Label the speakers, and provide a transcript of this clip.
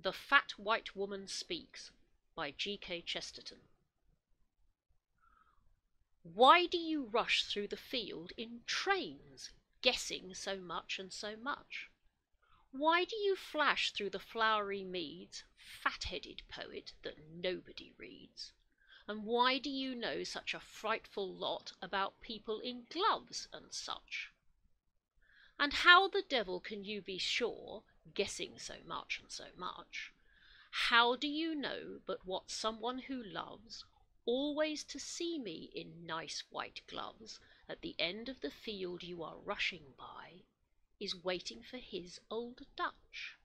Speaker 1: The Fat White Woman Speaks by G. K. Chesterton Why do you rush through the field in trains, Guessing so much and so much? Why do you flash through the flowery meads, Fat headed poet that nobody reads? And why do you know such a frightful lot About people in gloves and such? And how the devil can you be sure guessing so much and so much, how do you know but what some one who loves always to see me in nice white gloves at the end of the field you are rushing by is waiting for his old Dutch?